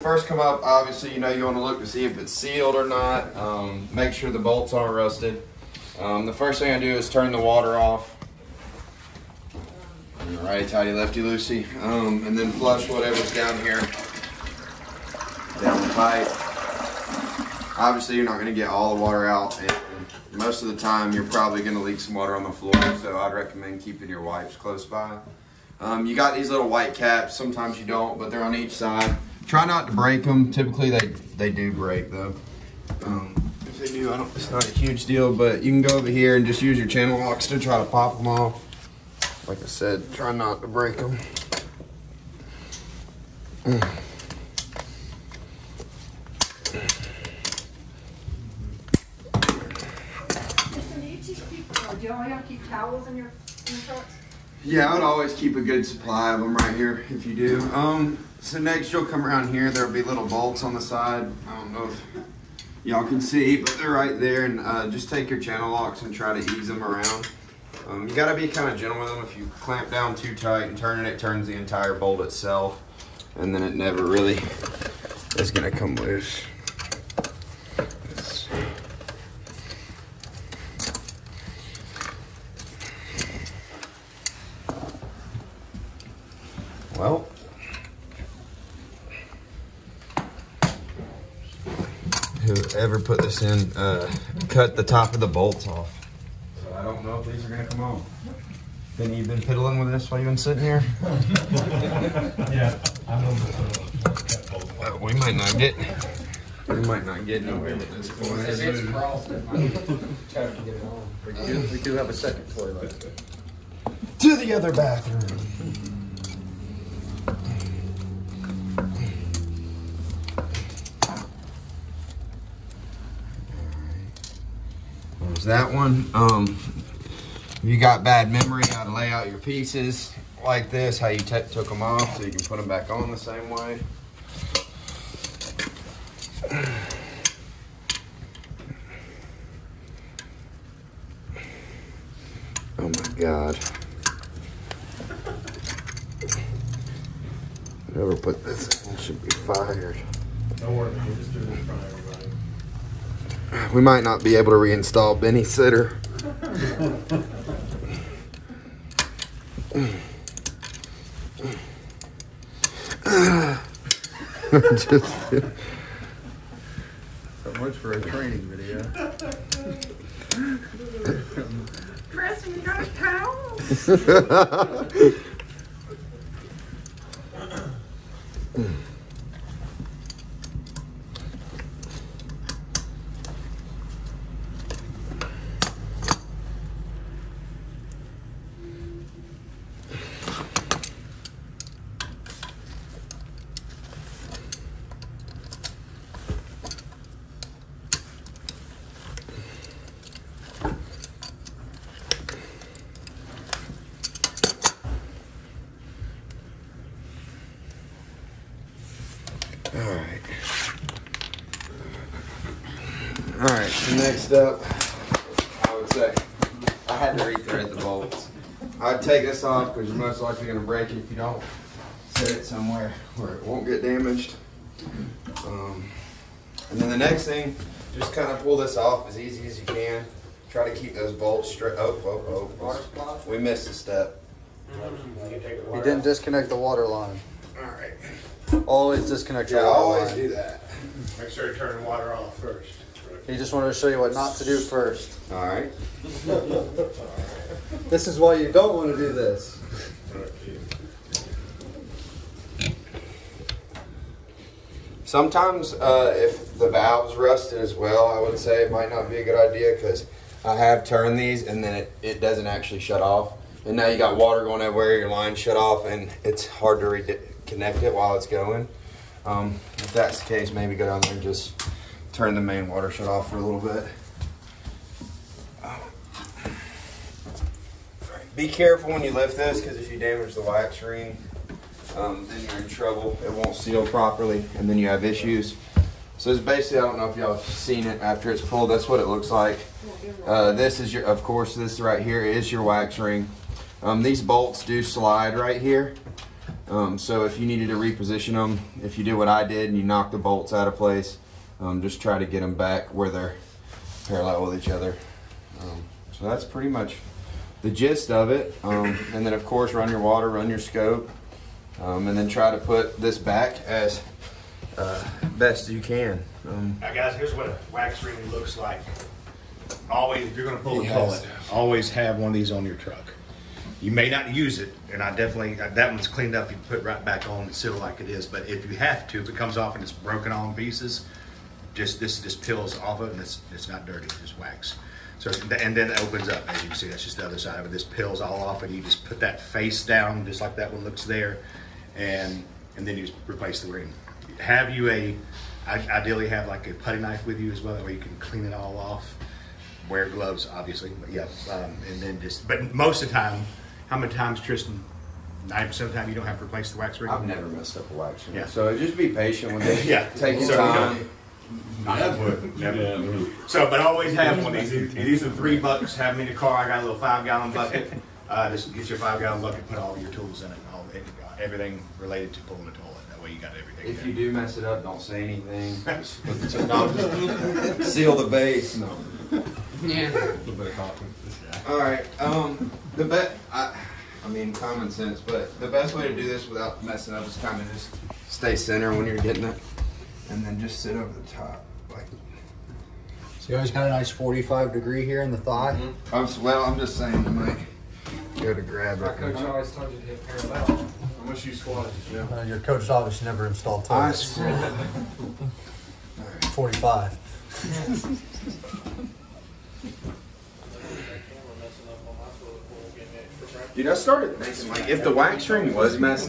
First come up, obviously, you know, you want to look to see if it's sealed or not. Um, make sure the bolts aren't rusted. Um, the first thing I do is turn the water off. Righty tighty, lefty loosey. Um, and then flush whatever's down here down the pipe. Obviously, you're not going to get all the water out. And most of the time, you're probably going to leak some water on the floor. So I'd recommend keeping your wipes close by. Um, you got these little white caps. Sometimes you don't, but they're on each side. Try not to break them. Typically, they they do break though. Um, if they do, I don't. It's not a huge deal, but you can go over here and just use your channel locks to try to pop them off. Like I said, try not to break them. Kristen, do y'all keep towels in your, in your trucks? Yeah, I would always keep a good supply of them right here if you do. Um, so next you'll come around here. There'll be little bolts on the side. I don't know if y'all can see, but they're right there. And uh, just take your channel locks and try to ease them around. Um, you got to be kind of gentle with them. If you clamp down too tight and turn it, it turns the entire bolt itself, and then it never really is gonna come loose. It's- Well, whoever put this in, uh, cut the top of the bolts off. So I don't know if these are gonna come on. Then you've been piddling with this while you've been sitting here? Yeah, I know. Uh, we might not get, we might not get nowhere with this It's boy. crossed, it might be to get it on. We do, we do have a second toilet. To the other bathroom. There's that one. Um, you got bad memory, I'd lay out your pieces like this, how you took them off, so you can put them back on the same way. Oh my god. Whoever put this in should be fired. Don't worry, just do it in. We might not be able to reinstall Benny Sitter. Just, So much for a training video. Kristen, you got towels? all right. All right, so next up, I would say, I had to rethread the bolts. I'd take this off because you're most likely going to break it if you don't set it somewhere where it won't get damaged. Um, and then the next thing, just kind of pull this off as easy as you can. Try to keep those bolts straight. Oh, oh, oh. We missed a step. He didn't disconnect the water line. All right. Always disconnect Yeah, your I water always line. do that. Make sure you turn the water off first. He just wanted to show you what not to do first. All right. This is why you don't want to do this. Sometimes, uh, if the valve's rusted as well, I would say it might not be a good idea because I have turned these and then it, it doesn't actually shut off. And now you got water going everywhere, your line shut off, and it's hard to reconnect it while it's going. Um, if that's the case, maybe go down there and just turn the main water shut off for a little bit. Be careful when you lift this because if you damage the wax ring, um, then you're in trouble. It won't seal properly, and then you have issues. So it's basically, I don't know if y'all have seen it after it's pulled. That's what it looks like. Uh, this is your, of course, this right here is your wax ring. Um, these bolts do slide right here. Um, so if you needed to reposition them, if you did what I did and you knock the bolts out of place, um, just try to get them back where they're parallel with each other. Um, so that's pretty much the gist of it. Um, and then of course run your water, run your scope, um, and then try to put this back as uh, best you can. Um, Now, guys, here's what a wax ring looks like. Always, if you're gonna pull a Yes. toilet, always have one of these on your truck. You may not use it, and I definitely, that one's cleaned up, you put right back on, it's still like it is, but if you have to, if it comes off and it's broken on pieces, just, this just peels off of it, and it's, it's not dirty, it's just wax. So, and then it opens up, as you can see, that's just the other side of it, this peels all off, and you just put that face down, just like that one looks there, and, and then you replace the ring. Have you a, I- ideally have like a putty knife with you as well, that way you can clean it all off. Wear gloves, obviously, but yeah, um, and then just, but most of the time, how many times, Tristan, ninety percent of the time, you don't have to replace the wax ring? I've never messed up a wax ring. Yeah. So just be patient with it. Yeah. Take your So, time. Never. So, but I always have one these. These are three bucks. Have them in the car. I got a little five gallon bucket. Uh, just get your five gallon bucket, put all your tools in it, all everything related to pulling the toilet. That way you got everything. If there. you do mess it up, don't say anything. Just put the- no, just seal the base. No. Yeah. A little bit of coffee. All right. Um, the bet. I, I mean, common sense, but the best way to do this without messing up is kind of just stay center when you're getting it, and then just sit over the top. Like, So you always got a nice 45 degree here in the thigh. I'm well. I'm just saying. I might go to grab Our coach it. always told you to hit parallel. How much you squatted? Yeah. Uh, your coach obviously never installed I toilets. swear. 45. Dude, I started thinking like if the wax ring was messed